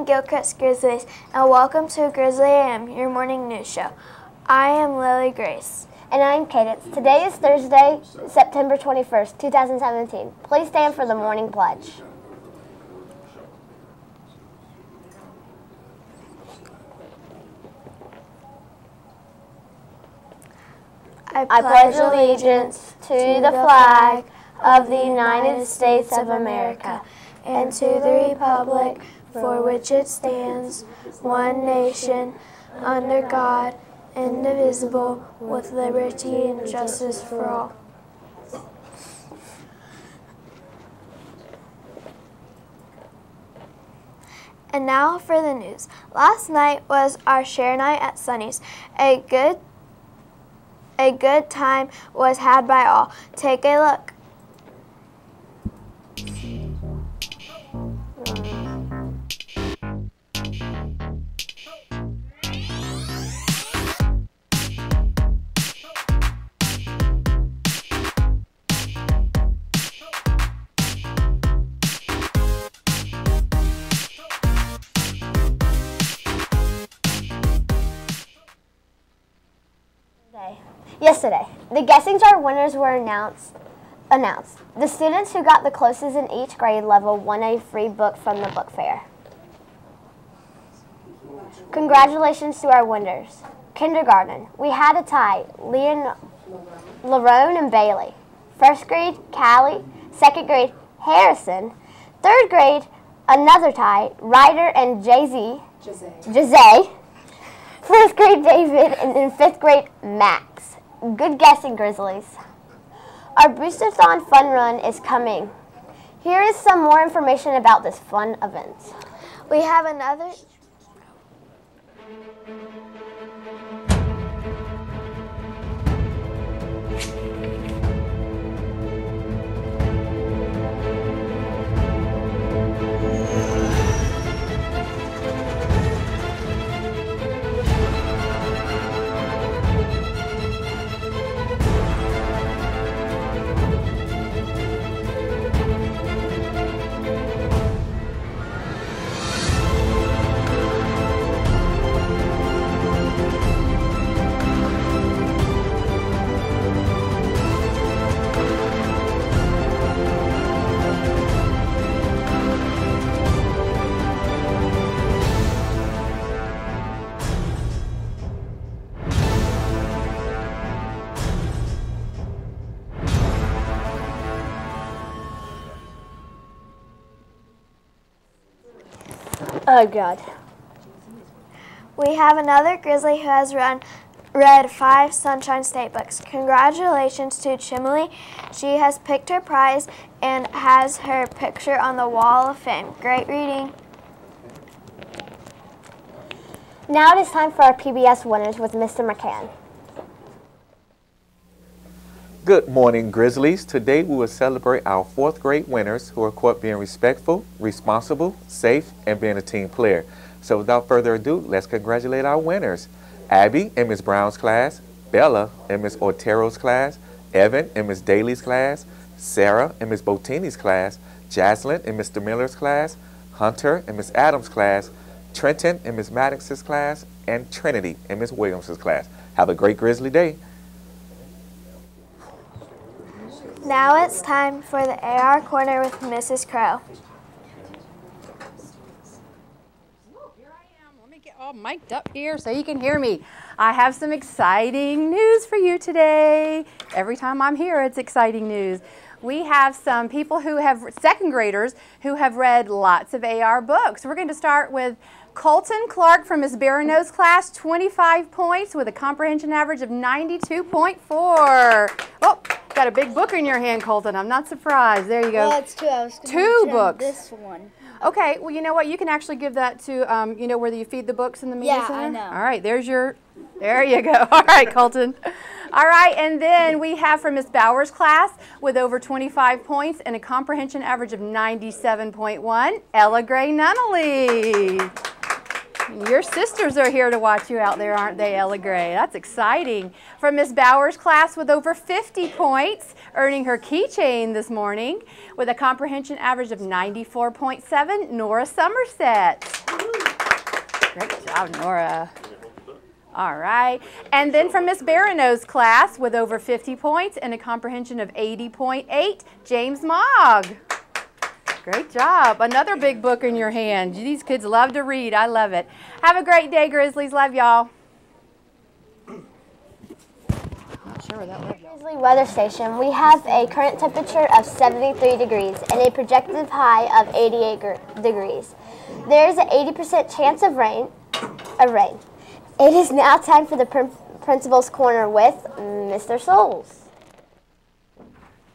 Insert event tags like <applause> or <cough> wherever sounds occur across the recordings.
morning, Gilchrist Grizzlies, and welcome to Grizzly AM, your morning news show. I am Lily Grace. And I'm Cadence. Today is Thursday, September 21st, 2017. Please stand for the morning pledge. I pledge allegiance to the flag of the United States of America and to the republic for which it stands, one nation, under God, indivisible, with liberty and justice for all. And now for the news. Last night was our share night at Sonny's. A good a good time was had by all. Take a look. Yesterday, the Guessing Jar winners were announced. Announced. The students who got the closest in each grade level won a free book from the book fair. Congratulations to our winners. Kindergarten, we had a tie, Leon, Larone and Bailey. First grade, Callie. Second grade, Harrison. Third grade, another tie, Ryder and Jay-Z. Jose. Fourth grade, David. And then fifth grade, Max. Good guessing, Grizzlies. Our Boosterthon Fun Run is coming. Here is some more information about this fun event. We have another Oh, God. We have another Grizzly who has run read five Sunshine State books. Congratulations to Chimley. She has picked her prize and has her picture on the wall of fame. Great reading. Now it is time for our PBS winners with Mr. McCann. Good morning, Grizzlies. Today we will celebrate our fourth grade winners who are caught being respectful, responsible, safe, and being a team player. So without further ado, let's congratulate our winners. Abby in Ms. Brown's class, Bella in Ms. Otero's class, Evan in Ms. Daly's class, Sarah in Ms. Botini's class, Jaslyn in Mr. Miller's class, Hunter in Ms. Adams' class, Trenton in Ms. Maddox's class, and Trinity in Ms. Williams' class. Have a great Grizzly day. Now it's time for the AR Corner with Mrs. Crow. Here I am. Let me get all mic'd up here so you can hear me. I have some exciting news for you today. Every time I'm here, it's exciting news. We have some people who have, second graders, who have read lots of AR books. We're going to start with Colton Clark from Ms. Barano's class, 25 points with a comprehension average of 92.4. Oh, got a big book in your hand, Colton. I'm not surprised. There you go. Well, it's two. I was Two books. This one. Okay, well, you know what? You can actually give that to, um, you know, where you feed the books in the media Yeah, center? I know. All right, there's your, there you go. <laughs> All right, Colton. All right, and then we have from Miss Bowers' class with over 25 points and a comprehension average of 97.1, Ella Gray Nunnally. Your sisters are here to watch you out there, aren't they, Ella Gray? That's exciting. From Miss Bowers' class with over 50 points, earning her keychain this morning with a comprehension average of 94.7, Nora Somerset. Great job, Nora. All right. And then from Miss Barano's class with over 50 points and a comprehension of 80.8, James Mogg. Great job. Another big book in your hand. These kids love to read. I love it. Have a great day, Grizzlies. Love y'all. Grizzly Weather Station, we have a current temperature of 73 degrees and a projected high of 88 gr- degrees. There is an 80% chance of rain. Of rain. It is now time for the prin- principal's corner with Mr. Souls.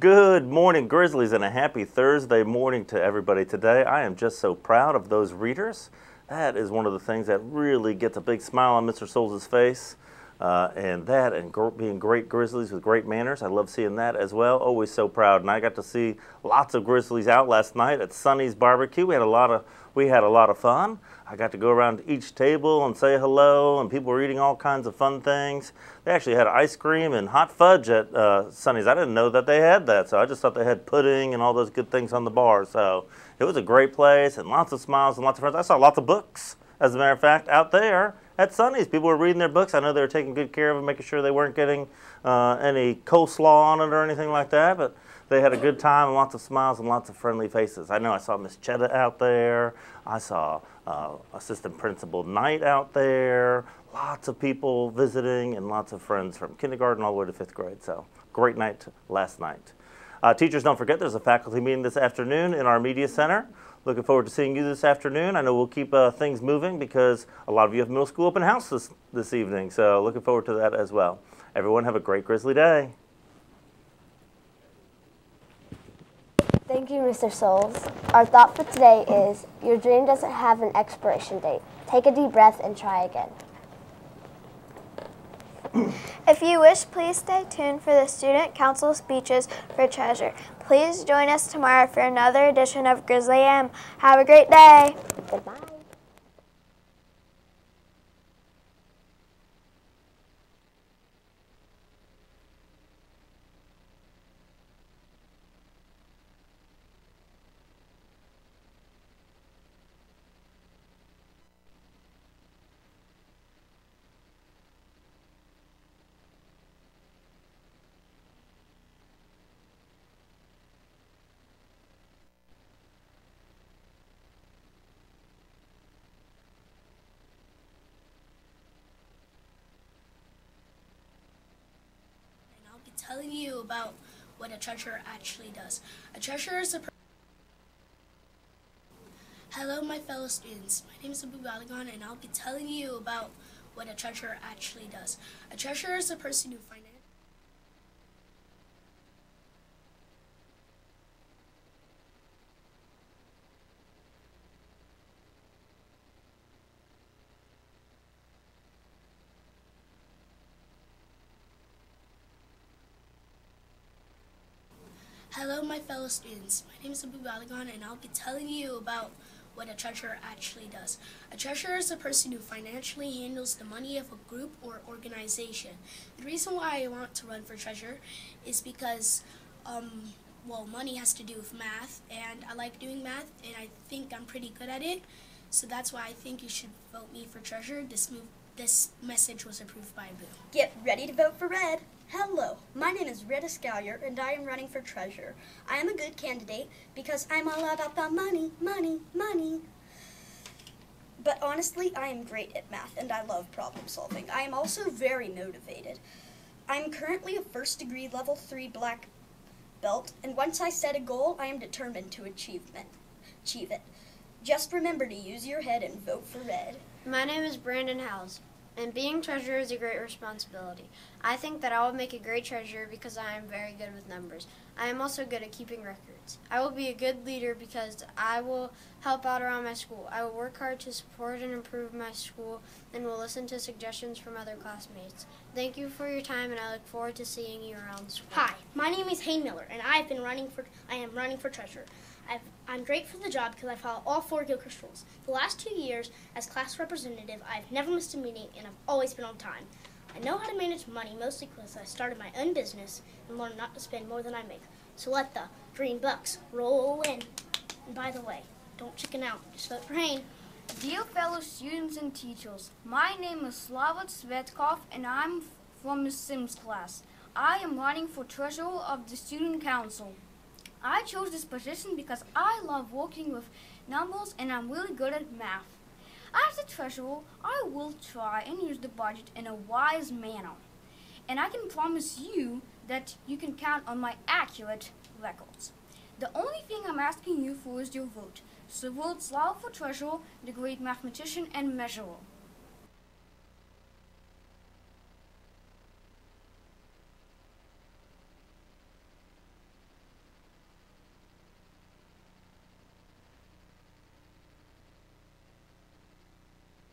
Good morning, Grizzlies, and a happy Thursday morning to everybody today. I am just so proud of those readers. That is one of the things that really gets a big smile on Mr. Souls' face. Uh, and that and gr- being great Grizzlies with great manners. I love seeing that as well. Always so proud. And I got to see lots of Grizzlies out last night at Sonny's Barbecue. We had a lot of we had a lot of fun. I got to go around to each table and say hello, and people were eating all kinds of fun things. They actually had ice cream and hot fudge at uh, Sonny's. I didn't know that they had that, so I just thought they had pudding and all those good things on the bar. So it was a great place and lots of smiles and lots of friends. I saw lots of books, as a matter of fact, out there at Sonny's. People were reading their books. I know they were taking good care of them, making sure they weren't getting uh, any coleslaw on it or anything like that. But they had a good time and lots of smiles and lots of friendly faces. I know I saw Miss Chetta out there. I saw uh, Assistant Principal Knight out there. Lots of people visiting and lots of friends from kindergarten all the way to fifth grade. So great night last night. Uh, teachers, don't forget there's a faculty meeting this afternoon in our media center. Looking forward to seeing you this afternoon. I know we'll keep uh, things moving because a lot of you have middle school open house this, this evening. So looking forward to that as well. Everyone have a great Grizzly day. Thank you, Mr. Souls. Our thought for today is your dream doesn't have an expiration date. Take a deep breath and try again. If you wish, please stay tuned for the Student Council speeches for Treasure. Please join us tomorrow for another edition of Grizzly M. Have a great day. Goodbye. and I'll be telling you about what a treasurer actually does. A treasurer is a Hello, my fellow students. My name is Abu Balagon, and I'll be telling you about what a treasurer actually does. A treasurer is a person who finance. Hello, my fellow students. My name is Abu Balagon, and I'll be telling you about what a treasurer actually does. A treasurer is a person who financially handles the money of a group or organization. The reason why I want to run for treasurer is because, um, well, money has to do with math, and I like doing math, and I think I'm pretty good at it. So that's why I think you should vote me for treasurer. This move, this message was approved by Abu. Get ready to vote for Red. Hello, my name is Rita Scallier and I am running for treasurer. I am a good candidate because I'm all about the money, money, money. But honestly, I am great at math and I love problem solving. I am also very motivated. I'm currently a first degree level 3 black belt and once I set a goal, I am determined to achieve it. Just remember to use your head and vote for Red. My name is Brandon Howes, and being treasurer is a great responsibility. I think that I will make a great treasurer because I am very good with numbers. I am also good at keeping records. I will be a good leader because I will help out around my school. I will work hard to support and improve my school and will listen to suggestions from other classmates. Thank you for your time and I look forward to seeing you around school. Hi, my name is Hayne Miller, and I've been running for. I am running for treasurer. I've, I'm great for the job because I follow all four Gilchrist rules. The last two years, as class representative, I've never missed a meeting, and I've always been on time. I know how to manage money mostly because I started my own business and learned not to spend more than I make. So let the green bucks roll in. And by the way, don't chicken out. Just vote for Hayne. Dear fellow students and teachers, my name is Slavat Svetkov and I'm from the Sims class. I am running for treasurer of the student council. I chose this position because I love working with numbers and I'm really good at math. As the treasurer, I will try and use the budget in a wise manner. And I can promise you that you can count on my accurate records. The only thing I'm asking you for is your vote. So vote Slav for treasurer, the great mathematician and measurer.